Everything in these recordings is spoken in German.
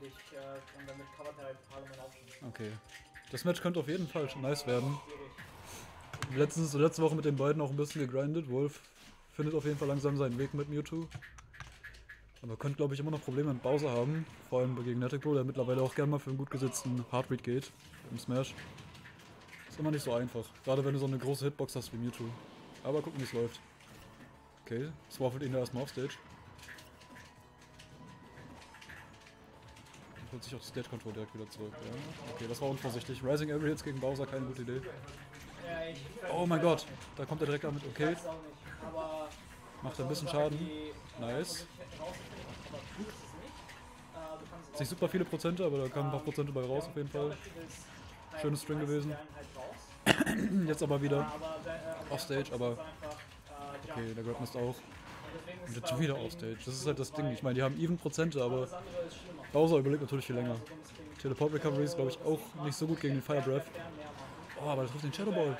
eigentlich äh, und damit covert er halt Parliament auch schon. Okay. Das Match könnte auf jeden Fall schon nice werden. Letztens, letzte Woche mit den beiden auch ein bisschen gegrindet. Wolf findet auf jeden Fall langsam seinen Weg mit Mewtwo. Aber könnte, glaube ich, immer noch Probleme mit Bowser haben. Vor allem gegen Pro, der mittlerweile auch gerne mal für einen gut gesetzten Heartbeat geht im Smash. Ist immer nicht so einfach. Gerade wenn du so eine große Hitbox hast wie Mewtwo. Aber gucken, wie es läuft. Okay, swaffelt ihn da erstmal auf Stage. Holt sich auch das Stage Control direkt wieder zurück. Ja. Okay, das war unvorsichtig. Rising Every Hits gegen Bowser, keine gute Idee. Oh mein Gott, da kommt er direkt damit. Okay, macht ein bisschen Schaden. Nice. Nicht. Super viele Prozente, aber da kamen ein paar Prozente bei raus auf jeden Fall. Schönes String gewesen. Jetzt aber wieder. Offstage, aber- Okay, der Grab misst auch. Und jetzt schon wieder Offstage. Das ist halt das Ding. Ich meine, die haben even Prozente, aber. Bowser überlebt natürlich viel länger. Teleport Recovery ist, glaube ich, auch nicht so gut gegen den Fire Breath. Oh, aber der trifft den Shadow Ball.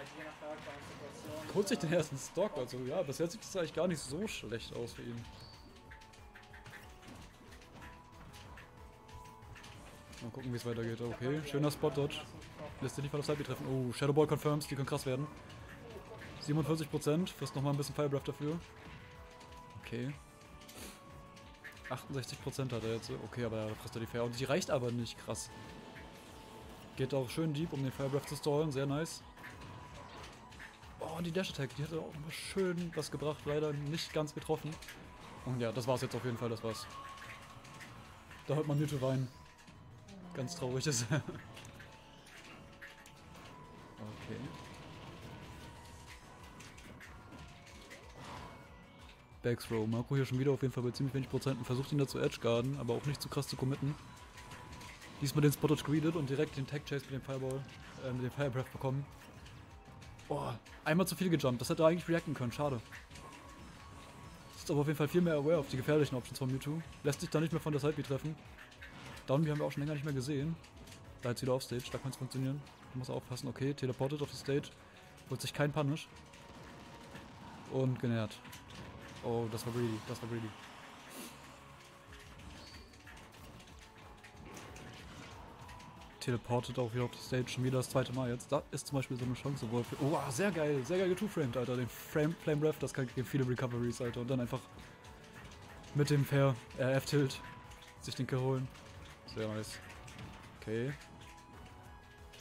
Holt sich den ersten Stock. Also ja, bisher sieht es eigentlich gar nicht so schlecht aus für ihn. Mal gucken, wie es weitergeht. Okay, schöner Spot Dodge. Lässt sich nicht mal aufs Halbbeat treffen. Oh, Shadow Ball confirms, die können krass werden. 47%, frisst nochmal ein bisschen Fire Breath dafür. Okay. 68% hat er jetzt. Okay, aber da frisst er die Fair. Und die reicht aber nicht, krass. Geht auch schön deep, um den Fire Breath zu stallen. Sehr nice. Oh, die Dash Attack, die hat auch immer schön was gebracht. Leider nicht ganz getroffen. Und ja, das war's jetzt auf jeden Fall, das war's. Da hört man Mewtwo weinen. Ganz traurig ist er. Okay. Backsrow. Marco hier schon wieder auf jeden Fall bei ziemlich wenig Prozenten. Versucht ihn da zu edgeguarden, aber auch nicht zu krass zu committen. Diesmal den Spot greedet und direkt den Tag Chase mit dem Fireball, äh, mit dem Fire Breath bekommen. Oh, einmal zu viel gejumpt. Das hätte er eigentlich reacten können. Schade. Ist aber auf jeden Fall viel mehr aware auf die gefährlichen Options von Mewtwo. Lässt sich da nicht mehr von der Sideby treffen. Downby haben wir auch schon länger nicht mehr gesehen. Da jetzt wieder auf Stage, da kann es funktionieren. Du musst aufpassen. Okay, teleportet auf die Stage. Holt sich kein Punish. Und genährt. Oh, das war greedy, das war greedy. Teleportet auch wieder auf die Stage, schon wieder das zweite Mal jetzt. Da ist zum Beispiel so eine Chance, wo Oh, sehr geil, sehr geil getwo-framed, Alter. Den Frame, Flame Breath, das kann gegen viele Recoveries, Alter. Und dann einfach mit dem Fair, äh, F-Tilt, sich den Kill holen. Sehr nice. Okay.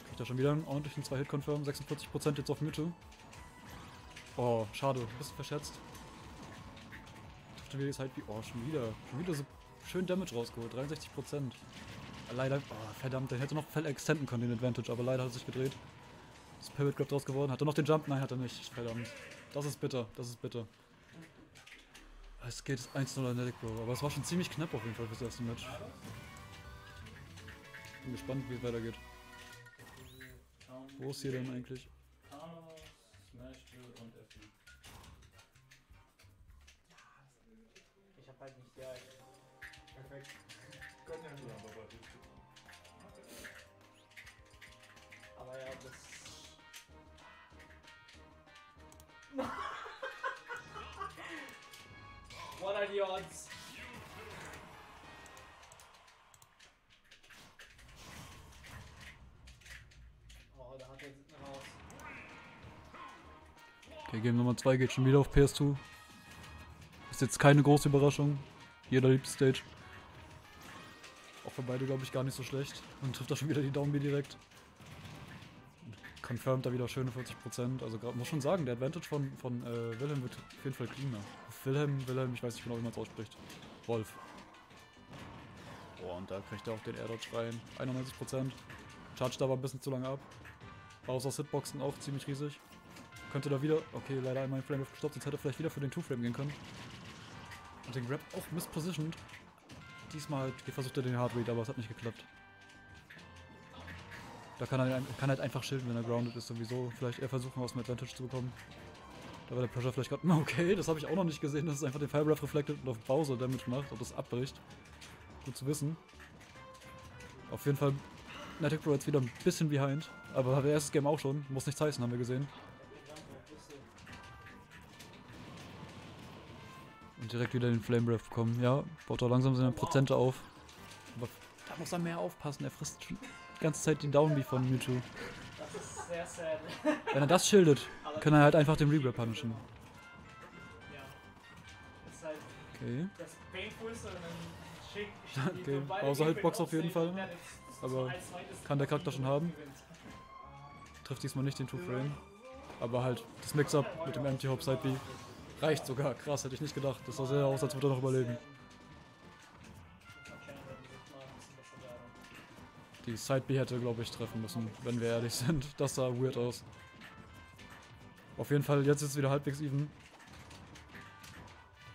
Kriegt er schon wieder einen ordentlichen 2-Hit-Confirm. 46% jetzt auf Mewtwo. Oh, schade. Bisschen verschätzt. Wieder jetzt halt wie. Oh, schon wieder. Schon wieder so schön Damage rausgeholt. 63%. Leider. Oh, verdammt. Der hätte noch Fell extenden können, den Advantage. Aber leider hat er sich gedreht. Ist Pivot Grab draus geworden. Hat er noch den Jump? Nein, hat er nicht. Verdammt. Das ist bitter. Das ist bitter. Es geht 1-0 an Nedic Bro. Aber es war schon ziemlich knapp auf jeden Fall fürs erste Match. Bin gespannt, wie es weitergeht. Wo ist hier denn eigentlich? Carlos, Smash Drill und halt nicht der. Perfekt. Gott ja nur, aber Aber ja, das. What are the odds? Oh, da hat er raus. Okay, Game Nummer 2 geht schon wieder auf PS2. Ist jetzt keine große Überraschung. Jeder liebt Stage. Auch für beide, glaube ich, gar nicht so schlecht. Und trifft da schon wieder die Downbeat direkt. Confirmed da wieder schöne 40%. Also grad, muss schon sagen, der Advantage von, von äh, Wilhelm wird auf jeden Fall cleaner. Wilhelm, Wilhelm, ich weiß nicht genau, wie man es ausspricht. Wolf. Oh, und da kriegt er auch den Air Dodge rein. 91%. Charged aber ein bisschen zu lange ab. Bowser's Hitboxen auch ziemlich riesig. Könnte da wieder. Okay, leider einmal ein Flame gestoppt, sonst hätte er vielleicht wieder für den Two-Frame gehen können. Und den Grab auch mispositioned. Diesmal versucht er den Hard Read, aber es hat nicht geklappt. Da kann er kann halt einfach schilden, wenn er grounded ist, sowieso. Vielleicht eher versuchen, aus dem Advantage zu bekommen. Da war der Pressure vielleicht gerade. Okay, das habe ich auch noch nicht gesehen, dass es einfach den Fire reflected und auf Bowser Damage macht, ob das abbricht. Gut zu wissen. Auf jeden Fall Natic Pro jetzt wieder ein bisschen behind. Aber der erste Game auch schon. Muss nichts heißen, haben wir gesehen. Direkt wieder den Flame Breath bekommen. Ja, baut da langsam seine Prozente auf. Aber muss er mehr aufpassen. Er frisst schon die ganze Zeit den Downbeat von Mewtwo. Das ist sehr sad. Wenn er das schildet, Aber kann er halt einfach den Regrab punishen. halt Okay. das Painfulste und dann schick. Okay, außer Hitbox auf jeden Fall. Aber kann der Charakter schon haben. Trifft diesmal nicht den Two-Frame. Aber halt, das Mix-Up mit dem Empty Hop Side B reicht sogar. Krass, hätte ich nicht gedacht. Das sah sehr aus, als würde er noch überleben. Die Side B hätte, glaube ich, treffen müssen, wenn wir ehrlich sind. Das sah weird aus. Auf jeden Fall, jetzt ist es wieder halbwegs even.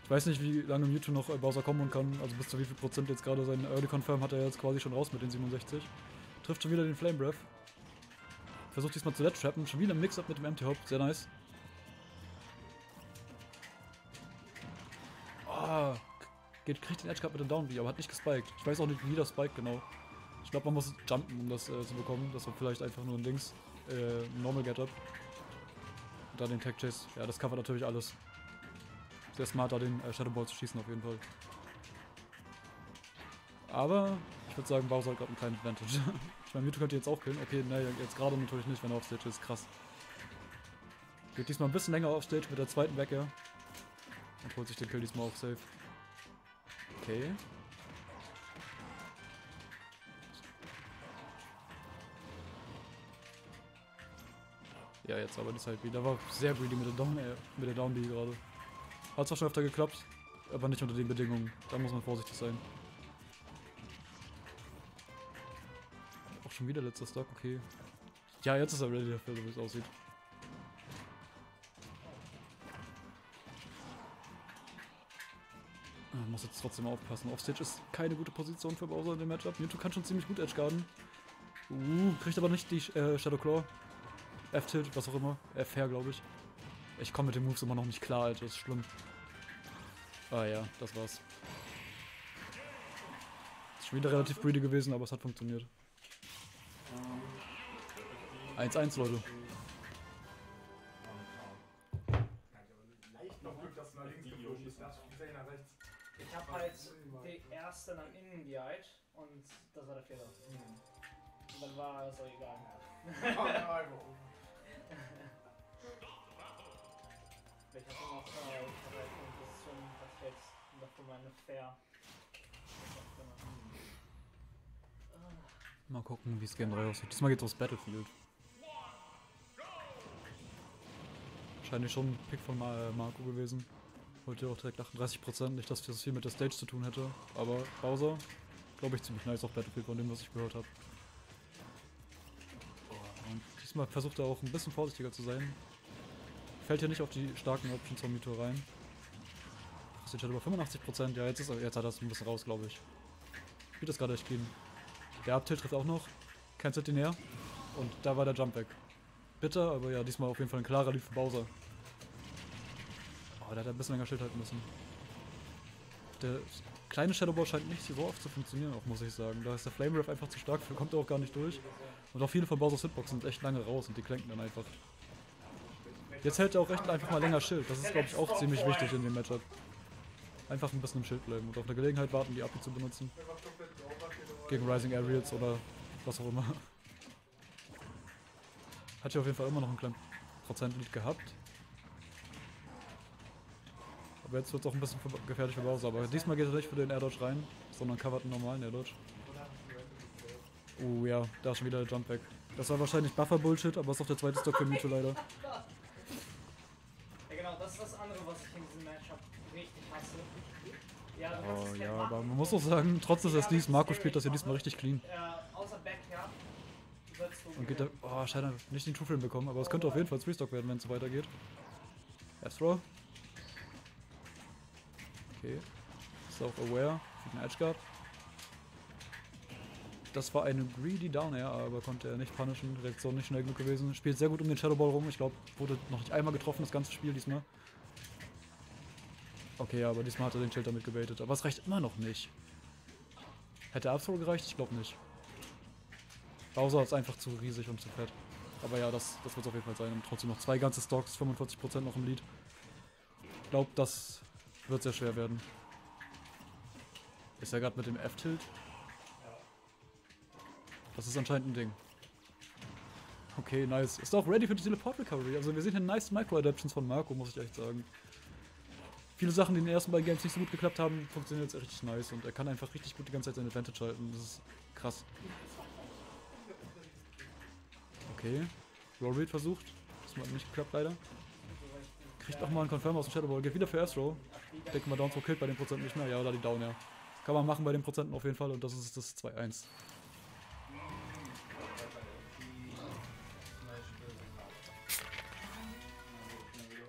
Ich weiß nicht, wie lange Mewtwo noch Bowser kommen kann. Also bis zu wie viel Prozent jetzt gerade sein Early Confirm hat er jetzt quasi schon raus mit den 67. Trifft schon wieder den Flame Breath. Versucht diesmal zu Dead Trappen. Schon wieder ein Mix-Up mit dem Empty Hop. Sehr nice. Geht, kriegt den Edge Guard mit dem Down B, aber hat nicht gespiked. Ich weiß auch nicht, wie das spiked genau. Ich glaube, man muss jumpen, um das äh, zu bekommen. Das war vielleicht einfach nur ein Dings. Äh, Normal Get-Up. Und dann den Tech Chase. Ja, das covert natürlich alles. Sehr smart, da den äh, Shadow Ball zu schießen, auf jeden Fall. Aber ich würde sagen, Bowser hat gerade einen kleinen Advantage. ich meine, Mewtwo könnte jetzt auch killen. Okay, ne, jetzt gerade natürlich nicht, wenn er auf Stage ist. Krass. Geht diesmal ein bisschen länger auf Stage mit der zweiten Wecker. Und holt sich den Kill diesmal auch safe. Okay. Ja, jetzt aber das halt wieder. War sehr greedy mit der Down, äh, mit der Down B gerade. Hat zwar schon öfter geklappt, aber nicht unter den Bedingungen. Da muss man vorsichtig sein. Auch schon wieder letzter Stock, okay. Ja, jetzt ist er ready dafür, so wie es aussieht. Ah, muss jetzt trotzdem aufpassen. Offstage ist keine gute Position für Bowser in dem Matchup. Mewtwo kann schon ziemlich gut Edgeguarden. Uh, kriegt aber nicht die äh, Shadow Claw. F-Tilt, was auch immer. F-Hair, glaube ich. Ich komme mit den Moves immer noch nicht klar, Alter. Das ist schlimm. Ah ja, das war's. Ist schon wieder relativ greedy gewesen, aber es hat funktioniert. 1-1, Leute. Leicht noch Glück, dass du nach links geflogen bist. Nach rechts. Ich habe halt die erste nach innen geeilt und das war der Fehler. Und dann war es auch egal. Ich hatte noch äh, ich hatte halt eine Position perfekt und dafür meine Fair. Mal gucken, wie es Game 3 aussieht. Diesmal geht's aufs Battlefield. Wahrscheinlich schon ein Pick von Mar Marco gewesen. Heute auch direkt 38%. Nicht, dass das viel mit der Stage zu tun hätte. Aber Bowser, glaube ich, ziemlich nice auf Battlefield von dem, was ich gehört habe. Und diesmal versucht er auch ein bisschen vorsichtiger zu sein. Fällt hier nicht auf die starken Options von Mito rein. Das hat über 85%. Ja, jetzt, ist jetzt hat er es ein bisschen raus, glaube ich. Spielt das gerade echt clean. Der Abtilt trifft auch noch. Cancelt ihn her. Und da war der Jump weg. Bitter, aber ja, diesmal auf jeden Fall ein klarer Lied für Bowser. Oh, der hat ein bisschen länger Schild halten müssen. Der kleine Shadowball scheint nicht so oft zu funktionieren, auch muss ich sagen. Da ist der Flame Riff einfach zu stark, für kommt er auch gar nicht durch. Und auch viele von Bowser's Hitboxen sind echt lange raus und die klenken dann einfach. Jetzt hält er auch recht einfach mal länger Schild. Das ist, glaube ich, auch ziemlich wichtig in dem Matchup. Einfach ein bisschen im Schild bleiben und auf eine Gelegenheit warten, die API zu benutzen. Gegen Rising Aerials oder was auch immer. Hat hier auf jeden Fall immer noch einen kleinen Prozentlied gehabt. Jetzt wird es auch ein bisschen gefährlich für Bowser. Aber diesmal geht er nicht für den Air Dodge rein, sondern covert einen normalen Air Dodge. Oh ja, da ist schon wieder der Jump weg. Das war wahrscheinlich Buffer-Bullshit, aber ist auch der zweite Stock für Mewtwo leider. Ja genau, das ist das andere, was ich in diesem Matchup richtig hasse. Ja, Oh ja, aber man muss auch sagen, trotz des SDs, Marco spielt das ja diesmal richtig clean. Äh, außer du Und geht da. Oh, schade, nicht den Two-Frame bekommen, aber es könnte auf jeden Fall Three-Stock werden, wenn es so weitergeht. F-Throw. Okay. Ist auch aware. Für den Edgeguard. Das war eine greedy Down Air, aber konnte er nicht punishen. Reaktion nicht schnell genug gewesen. Spielt sehr gut um den Shadow Ball rum. Ich glaube, wurde noch nicht einmal getroffen, das ganze Spiel diesmal. Okay, ja, aber diesmal hat er den Schild damit gebaitet. Aber es reicht immer noch nicht. Hätte Up-Throw gereicht? Ich glaube nicht. Bowser ist einfach zu riesig und zu fett. Aber ja, das, das wird es auf jeden Fall sein. Und trotzdem noch zwei ganze Stocks, 45% noch im Lead. Ich glaube, das wird sehr schwer werden. Ist er gerade mit dem F-Tilt? Das ist anscheinend ein Ding. Okay, nice. Ist auch ready für die Teleport Recovery. Also wir sehen hier nice Micro-Adaptions von Marco, muss ich echt sagen. Viele Sachen, die in den ersten beiden Games nicht so gut geklappt haben, funktionieren jetzt richtig nice und er kann einfach richtig gut die ganze Zeit sein Advantage halten. Das ist krass. Okay. Rollread versucht. Das hat nicht geklappt leider. Kriegt auch mal einen Confirm aus dem Shadow Ball. Geht wieder für Astro. Denke mal, Down 2 killt bei den Prozenten nicht mehr. Ja, oder die Down, ja. Kann man machen bei den Prozenten auf jeden Fall und das ist das 2-1. Das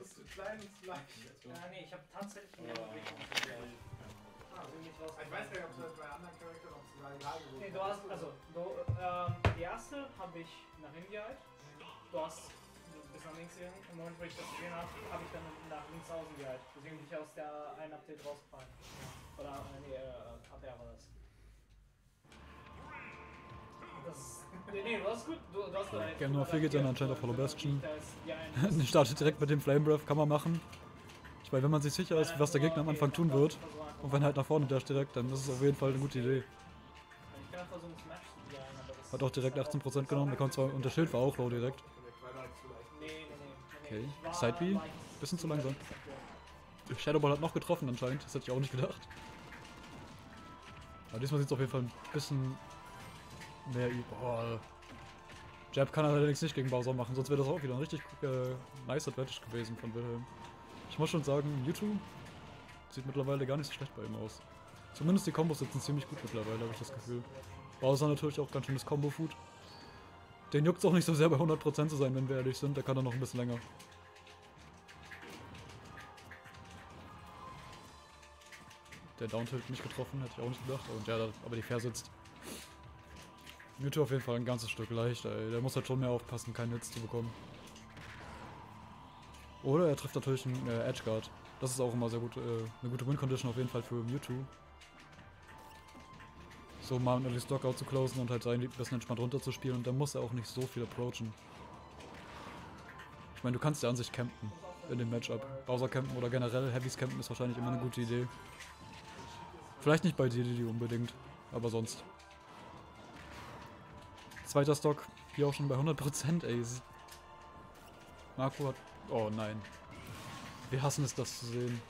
ist zu klein und zu leicht. Ja, nee, ich habe tatsächlich ich weiß gar nicht, ob es bei anderen Charakteren, ob es da egal ist. Nee, du hast, also, du, ähm, die erste habe ich nach hinten gehalten. Du hast nach links gegangen. Im Moment, wo ich das gesehen habe, habe ich dann nach links außen gehalten. Deswegen bin ich aus der einen Update rausgefallen. Oder, äh, nee, äh, APR war das. Das, nee, nee, du hast gut, du, du hast recht. Game Nummer 4 geht dann anscheinend auf Hollow Bastion. Den startet direkt mit dem Flame Breath, kann man machen. Ich meine, wenn man sich sicher ist, was der Gegner am Anfang tun wird, und wenn halt nach vorne dash direkt, dann ist es auf jeden Fall eine gute Idee. Hat auch direkt 18% genommen, bekommt zwar, und der Schild war auch low direkt. Okay. Side B? Bisschen zu langsam. Shadow Ball hat noch getroffen anscheinend, das hätte ich auch nicht gedacht. Aber diesmal sieht es auf jeden Fall ein bisschen mehr üb. Boah. Jab kann er allerdings nicht gegen Bowser machen, sonst wäre das auch wieder ein richtig äh, nice Advantage gewesen von Wilhelm. Ich muss schon sagen, Mewtwo sieht mittlerweile gar nicht so schlecht bei ihm aus. Zumindest die Kombos sitzen ziemlich gut mittlerweile, habe ich das Gefühl. Bowser natürlich auch ganz schönes Combo-Food. Den juckt es auch nicht so sehr bei 100% zu sein, wenn wir ehrlich sind, der kann dann noch ein bisschen länger. Der Downtilt nicht getroffen, hätte ich auch nicht gedacht. Und ja, da- aber die Fair sitzt. Mewtwo auf jeden Fall ein ganzes Stück leichter, ey. Der muss halt schon mehr aufpassen, keinen Hits zu bekommen. Oder er trifft natürlich einen äh, Edgeguard. Das ist auch immer sehr gut, äh, eine gute Win-Condition auf jeden Fall für Mewtwo. So mal die Stockout zu closen und halt sein ein bisschen entspannt runterzuspielen und dann muss er auch nicht so viel approachen. Ich meine, du kannst ja an sich campen in dem Matchup. Bowser campen oder generell Heavys campen ist wahrscheinlich immer eine gute Idee. Vielleicht nicht bei DDD unbedingt, aber sonst. Zweiter Stock, hier auch schon bei 100% ey. S- Marco hat... Oh nein. Wir hassen es, das zu sehen.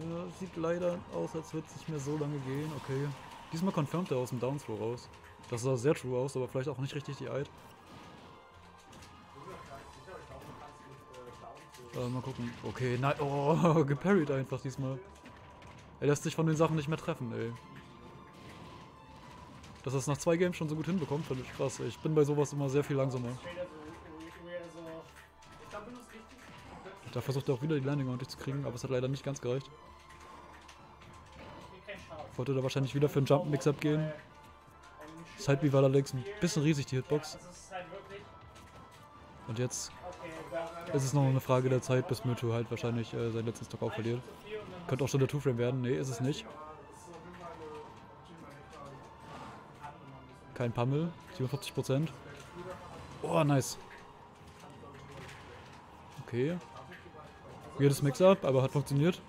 Ja, sieht leider aus, als würde es nicht mehr so lange gehen. Okay. Diesmal confirmt er aus dem Downslow raus. Das sah sehr true aus, aber vielleicht auch nicht richtig die Eid. Äh, mal gucken. Okay, nein. Oh, geparried einfach diesmal. Er lässt sich von den Sachen nicht mehr treffen, ey. Dass er es nach zwei Games schon so gut hinbekommt, finde ich krass. Ich bin bei sowas immer sehr viel langsamer. Da versucht er auch wieder die Landing ordentlich zu kriegen, aber es hat leider nicht ganz gereicht. Wollte da wahrscheinlich wieder für einen Jump Mix-Up gehen. Side B war allerdings ein bisschen riesig, die Hitbox. Ist halt. Und jetzt ist es noch eine Frage der Zeit, bis Mewtwo halt wahrscheinlich äh, seinen letzten Stock auch verliert. Könnte auch schon der Two-Frame werden. Nee, ist es nicht. Kein Pummel. 47%. Oh, nice. Okay. Weirdes Mix-Up, aber hat funktioniert.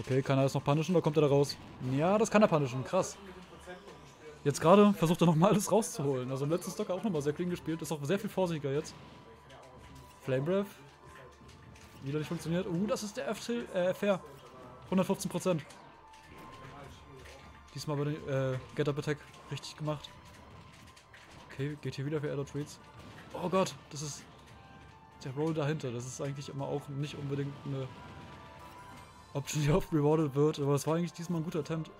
Okay, kann er das noch punishen oder kommt er da raus? Ja, das kann er punishen. Krass. Jetzt gerade versucht er nochmal alles rauszuholen. Also im letzten Stock auch nochmal sehr clean gespielt. Ist auch sehr viel vorsichtiger jetzt. Flame Breath. Wieder nicht funktioniert. Uh, das ist der F äh, Fair. 115%. Diesmal bei den äh, Get Up Attack richtig gemacht. Okay, geht hier wieder für Adult Treats. Oh Gott, das ist der Roll dahinter. Das ist eigentlich immer auch nicht unbedingt eine Option, die oft rewarded wird. Aber es war eigentlich diesmal ein guter Attempt.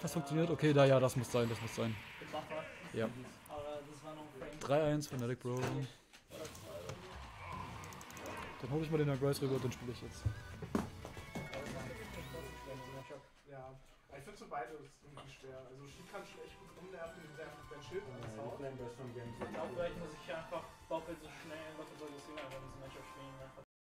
Was funktioniert? Okay, da ja, das muss sein, das muss sein. Ja. Aber das war noch ein Frame. 3-1 von Eric Bro. Dann hole ich mal den Agrice rüber und den spiele ich jetzt. Ja, ich finde so beide ist irgendwie schwer. Also Sheep kann schon echt gut rumnerven, wenn dein Schild und das haut. Ich glaube, vielleicht muss ich einfach doppelt so schnell, doppelt so aggressiv einfach dieses Matchup spielen.